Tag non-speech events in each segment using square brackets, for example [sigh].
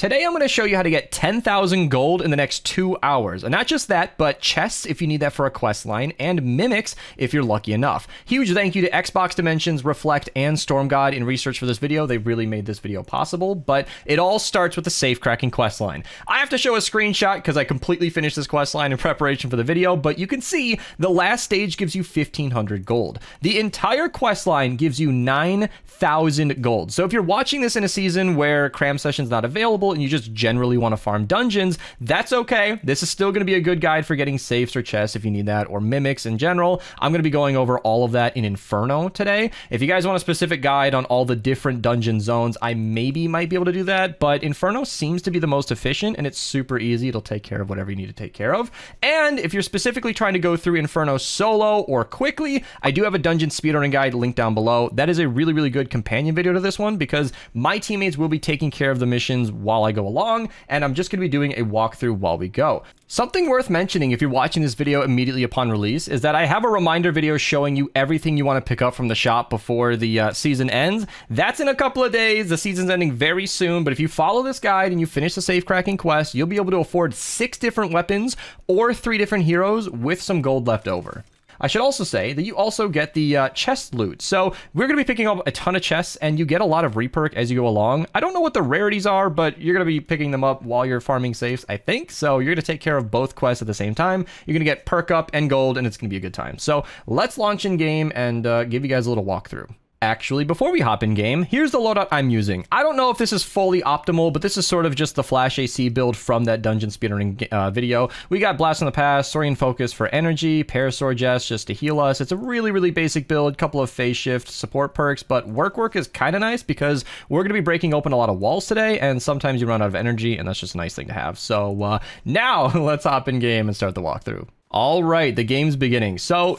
Today I'm going to show you how to get 10,000 gold in the next two hours. And not just that, but chests if you need that for a quest line, and mimics if you're lucky enough. Huge thank you to Xbox Dimensions, Reflect, and Stormgod in research for this video. They really made this video possible, but it all starts with the safe cracking quest line. I have to show a screenshot because I completely finished this quest line in preparation for the video, but you can see the last stage gives you 1,500 gold. The entire quest line gives you 9,000 gold. So if you're watching this in a season where cram session's not available, and you just generally want to farm dungeons, that's okay. This is still going to be a good guide for getting safes or chests if you need that, or mimics in general. I'm going to be going over all of that in Inferno today. If you guys want a specific guide on all the different dungeon zones, I maybe might be able to do that, but Inferno seems to be the most efficient and it's super easy. It'll take care of whatever you need to take care of. And if you're specifically trying to go through Inferno solo or quickly, I do have a dungeon speedrunning guide linked down below. That is a really, really good companion video to this one because my teammates will be taking care of the missions while while I go along, and I'm just going to be doing a walkthrough while we go. Something worth mentioning if you're watching this video immediately upon release is that I have a reminder video showing you everything you want to pick up from the shop before the uh, season ends. That's in a couple of days. The season's ending very soon, but if you follow this guide and you finish the safe cracking quest, you'll be able to afford six different weapons or three different heroes with some gold left over. I should also say that you also get the uh, chest loot. So we're going to be picking up a ton of chests, and you get a lot of reperk as you go along. I don't know what the rarities are, but you're going to be picking them up while you're farming safes, I think. So you're going to take care of both quests at the same time. You're going to get perk up and gold, and it's going to be a good time. So let's launch in game and uh, give you guys a little walkthrough. Actually, before we hop in game, here's the loadout I'm using. I don't know if this is fully optimal, but this is sort of just the Flash AC build from that dungeon speedrunning uh, video. We got Blast in the Past, Saurian Focus for energy, Parasaur Jest just to heal us. It's a really, really basic build, couple of phase shift support perks, but work work is kind of nice because we're going to be breaking open a lot of walls today, and sometimes you run out of energy, and that's just a nice thing to have. So uh, [laughs] now [laughs] let's hop in game and start the walkthrough. All right, the game's beginning. So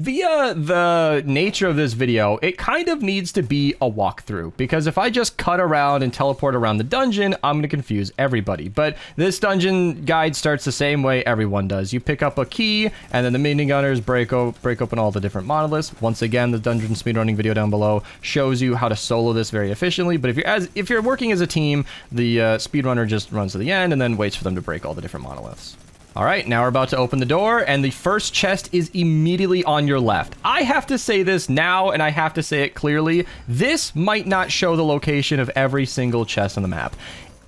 Via the nature of this video, it kind of needs to be a walkthrough, because if I just cut around and teleport around the dungeon, I'm going to confuse everybody. But this dungeon guide starts the same way everyone does. You pick up a key, and then the minigunners break, break open all the different monoliths. Once again, the dungeon speedrunning video down below shows you how to solo this very efficiently, but if you're, as, if you're working as a team, the uh, speedrunner just runs to the end and then waits for them to break all the different monoliths. All right, now we're about to open the door, and the first chest is immediately on your left. I have to say this now, and I have to say it clearly. This might not show the location of every single chest on the map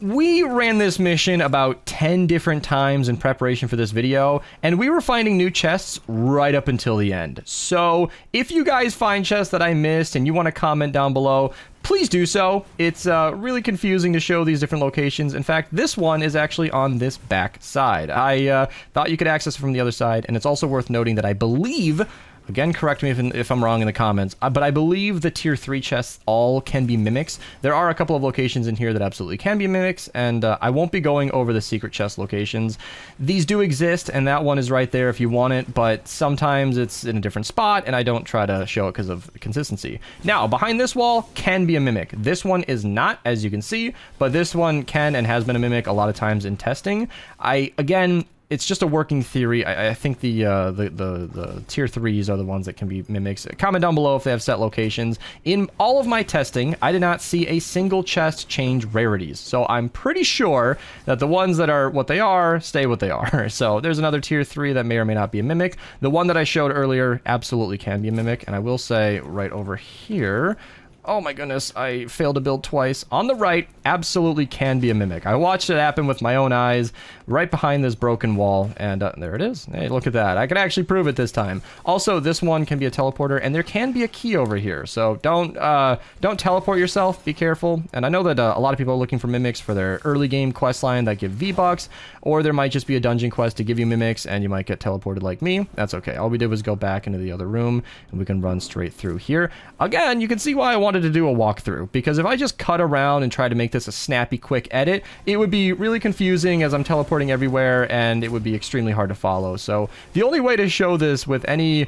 we ran this mission about 10 different times in preparation for this video, and we were finding new chests right up until the end. So if you guys find chests that I missed and you want to comment down below, please do so. It's uh, really confusing to show these different locations. In fact, this one is actually on this back side. I uh, thought you could access it from the other side, and it's also worth noting that I believe Again, correct me if, if I'm wrong in the comments, uh, but I believe the tier 3 chests all can be mimics. There are a couple of locations in here that absolutely can be mimics, and uh, I won't be going over the secret chest locations. These do exist, and that one is right there if you want it, but sometimes it's in a different spot, and I don't try to show it because of consistency. Now, behind this wall can be a mimic. This one is not, as you can see, but this one can and has been a mimic a lot of times in testing. I, again, it's just a working theory. I, I think the, uh, the, the the tier threes are the ones that can be mimics. Comment down below if they have set locations. In all of my testing, I did not see a single chest change rarities. So I'm pretty sure that the ones that are what they are stay what they are. [laughs] So there's another tier three that may or may not be a mimic. The one that I showed earlier absolutely can be a mimic, and I will say right over here. Oh my goodness, I failed to build twice. On the right, absolutely can be a mimic. I watched it happen with my own eyes right behind this broken wall, and uh, there it is. Hey, look at that. I can actually prove it this time. Also, this one can be a teleporter, and there can be a key over here, so don't uh, don't teleport yourself. Be careful. And I know that uh, a lot of people are looking for mimics for their early game quest line that give V-Bucks, or there might just be a dungeon quest to give you mimics, and you might get teleported like me. That's okay. All we did was go back into the other room, and we can run straight through here. Again, you can see why I want wanted to do a walkthrough because if I just cut around and try to make this a snappy, quick edit, it would be really confusing as I'm teleporting everywhere and it would be extremely hard to follow. So the only way to show this with any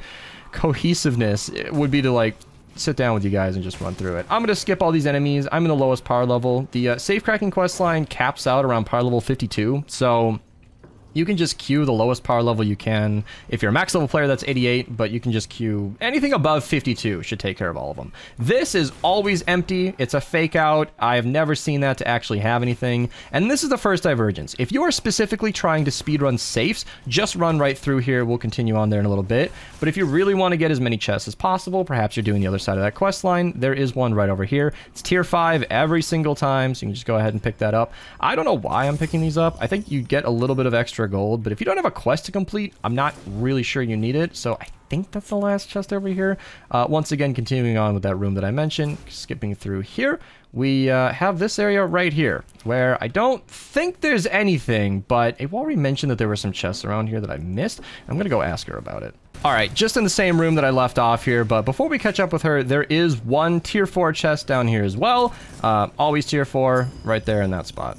cohesiveness would be to like sit down with you guys and just run through it. I'm going to skip all these enemies. I'm in the lowest power level. The uh, safe cracking quest line caps out around power level 52. So you can just queue the lowest power level you can. If you're a max level player, that's 88, but you can just queue anything above 52 should take care of all of them. This is always empty. It's a fake out. I've never seen that to actually have anything. And this is the first divergence. If you are specifically trying to speedrun safes, just run right through here. We'll continue on there in a little bit. But if you really want to get as many chests as possible, perhaps you're doing the other side of that quest line, there is one right over here. It's tier 5 every single time, so you can just go ahead and pick that up. I don't know why I'm picking these up. I think you get a little bit of extra gold, but if you don't have a quest to complete, I'm not really sure you need it, so I think that's the last chest over here. Uh, once again, continuing on with that room that I mentioned, skipping through here, we uh, have this area right here, where I don't think there's anything, but Iwari mentioned that there were some chests around here that I missed. I'm going to go ask her about it. All right, just in the same room that I left off here, but before we catch up with her, there is one tier 4 chest down here as well. Uh, always tier 4, right there in that spot.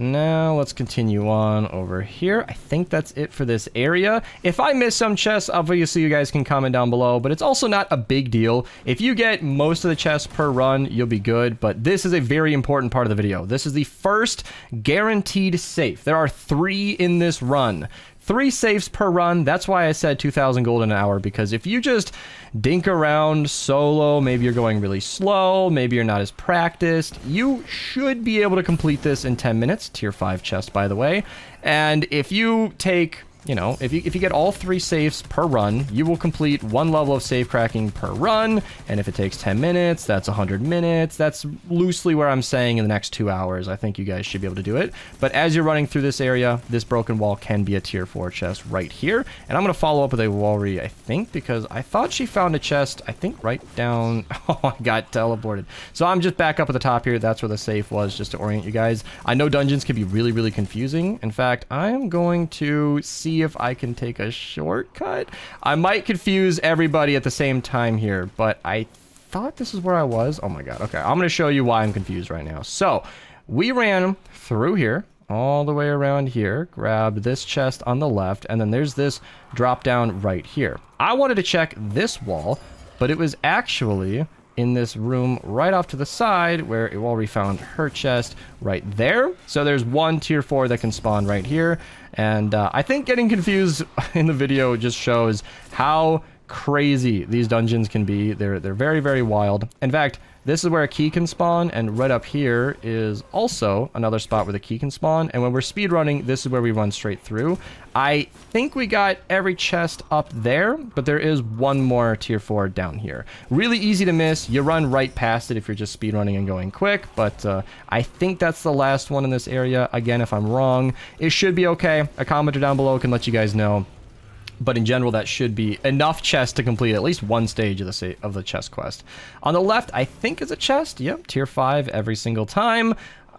Now let's continue on over here. I think that's it for this area. If I miss some chests, obviously you guys can comment down below, but it's also not a big deal. If you get most of the chests per run, you'll be good, but this is a very important part of the video. This is the first guaranteed safe. There are three in this run three safes per run. That's why I said 2,000 gold an hour, because if you just dink around solo, maybe you're going really slow, maybe you're not as practiced, you should be able to complete this in 10 minutes. Tier 5 chest, by the way. And if you take you know, if you, if you get all three safes per run, you will complete one level of safe cracking per run. And if it takes 10 minutes, that's 100 minutes. That's loosely where I'm saying in the next two hours. I think you guys should be able to do it. But as you're running through this area, this broken wall can be a tier 4 chest right here. And I'm going to follow up with a Walry, I think, because I thought she found a chest, I think right down... [laughs] Oh, I got teleported. So I'm just back up at the top here. That's where the safe was, just to orient you guys. I know dungeons can be really, really confusing. In fact, I am going to see if I can take a shortcut. I might confuse everybody at the same time here, but I thought this is where I was. Oh my god. Okay, I'm going to show you why I'm confused right now. So, we ran through here, all the way around here, grabbed this chest on the left, and then there's this drop down right here. I wanted to check this wall, but it was actually in this room right off to the side where Iwalri found her chest right there. So there's one tier 4 that can spawn right here. And uh, I think getting confused [laughs] in the video just shows how crazy these dungeons can be. They're, they're very, very wild. In fact, this is where a key can spawn, and right up here is also another spot where the key can spawn. And when we're speedrunning, this is where we run straight through. I think we got every chest up there, but there is one more tier 4 down here. Really easy to miss. You run right past it if you're just speedrunning and going quick, but uh, I think that's the last one in this area. Again, if I'm wrong, it should be okay. A commenter down below can let you guys know but in general that should be enough chests to complete at least one stage of the of the chest quest. On the left, I think is a chest. Yep, tier 5 every single time.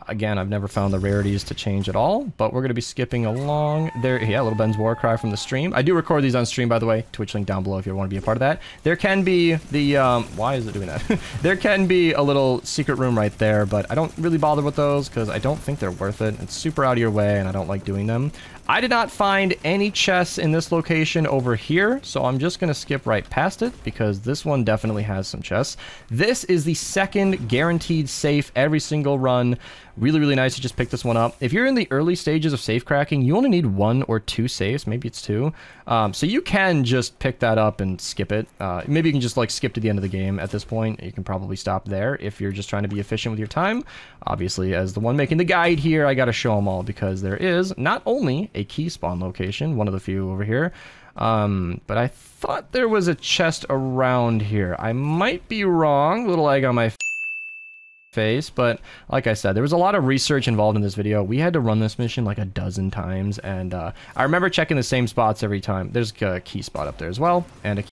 Again, I've never found the rarities to change at all, but we're going to be skipping along. There, yeah, Little Ben's War Cry from the stream. I do record these on stream, by the way. Twitch link down below if you want to be a part of that. There can be the, um, why is it doing that? [laughs] there can be a little secret room right there, but I don't really bother with those because I don't think they're worth it. It's super out of your way and I don't like doing them. I did not find any chests in this location over here, so I'm just going to skip right past it because this one definitely has some chests. This is the second guaranteed safe every single run. Really, really nice to just pick this one up. If you're in the early stages of safe cracking, you only need one or two safes. Maybe it's two. Um, so you can just pick that up and skip it. Uh, maybe you can just like skip to the end of the game at this point. You can probably stop there if you're just trying to be efficient with your time. Obviously, as the one making the guide here, I got to show them all because there is not only a key spawn location, one of the few over here, um, but I thought there was a chest around here. I might be wrong. Little egg on my face but like i said there was a lot of research involved in this video we had to run this mission like a dozen times and uh, i remember checking the same spots every time there's a key spot up there as well and a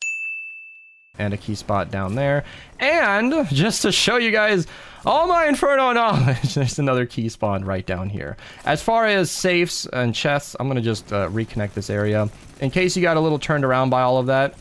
and a key spot down there and just to show you guys all my inferno [laughs] knowledge there's another key spawn right down here as far as safes and chests i'm gonna just uh, reconnect this area in case you got a little turned around by all of that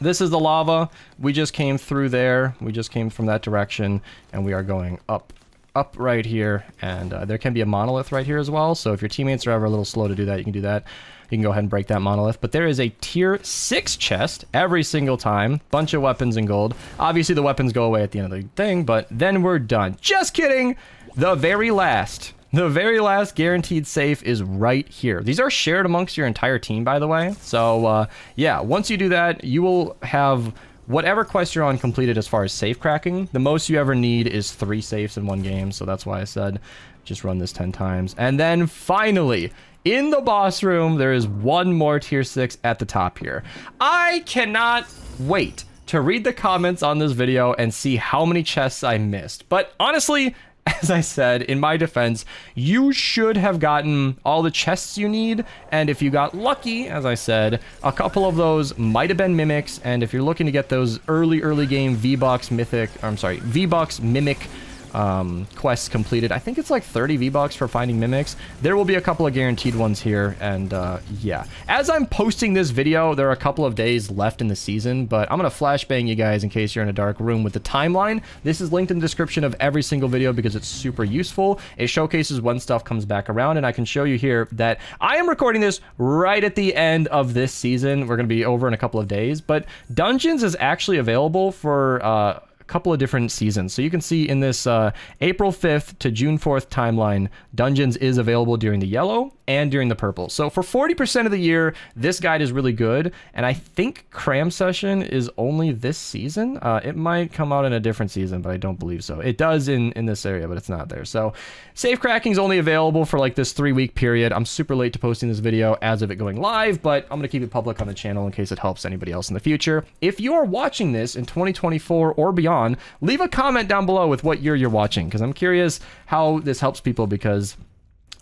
this is the lava. We just came through there. We just came from that direction, and we are going up up right here, and uh, there can be a monolith right here as well, so if your teammates are ever a little slow to do that, you can do that. You can go ahead and break that monolith, but there is a tier 6 chest every single time. Bunch of weapons and gold. Obviously, the weapons go away at the end of the thing, but then we're done. Just kidding! The very last The very last guaranteed safe is right here. These are shared amongst your entire team, by the way. So, uh, yeah, once you do that, you will have whatever quest you're on completed as far as safe cracking. The most you ever need is three safes in one game, so that's why I said just run this 10 times. And then finally, in the boss room, there is one more tier 6 at the top here. I cannot wait to read the comments on this video and see how many chests I missed. But honestly, [laughs] as I said, in my defense, you should have gotten all the chests you need. And if you got lucky, as I said, a couple of those might have been mimics. And if you're looking to get those early, early game V-Bucks mythic, I'm sorry, V-Bucks mimic um, quests completed. I think it's like 30 V-Bucks for finding mimics. There will be a couple of guaranteed ones here, and uh, yeah. As I'm posting this video, there are a couple of days left in the season, but I'm going to flashbang you guys in case you're in a dark room with the timeline. This is linked in the description of every single video because it's super useful. It showcases when stuff comes back around, and I can show you here that I am recording this right at the end of this season. We're going to be over in a couple of days, but Dungeons is actually available for... Uh, couple of different seasons. So you can see in this uh, April 5th to June 4th timeline, Dungeons is available during the yellow and during the purple. So for 40% of the year, this guide is really good. And I think Cram Session is only this season. Uh, it might come out in a different season, but I don't believe so. It does in, in this area, but it's not there. So safe cracking is only available for like this three week period. I'm super late to posting this video as of it going live, but I'm going to keep it public on the channel in case it helps anybody else in the future. If you are watching this in 2024 or beyond, leave a comment down below with what year you're watching because I'm curious how this helps people because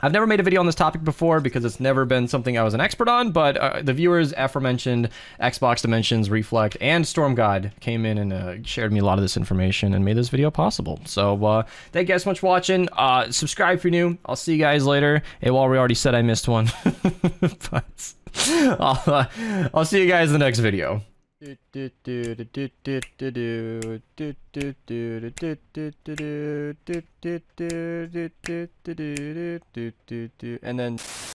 I've never made a video on this topic before because it's never been something I was an expert on, but uh, the viewers aforementioned Xbox Dimensions, Reflect, and Stormgod came in and uh, shared me a lot of this information and made this video possible. So uh, thank you guys so much for watching. Uh, subscribe if you're new. I'll see you guys later. Hey, well, we already said I missed one, [laughs] but [laughs] I'll, uh, I'll see you guys in the next video. And then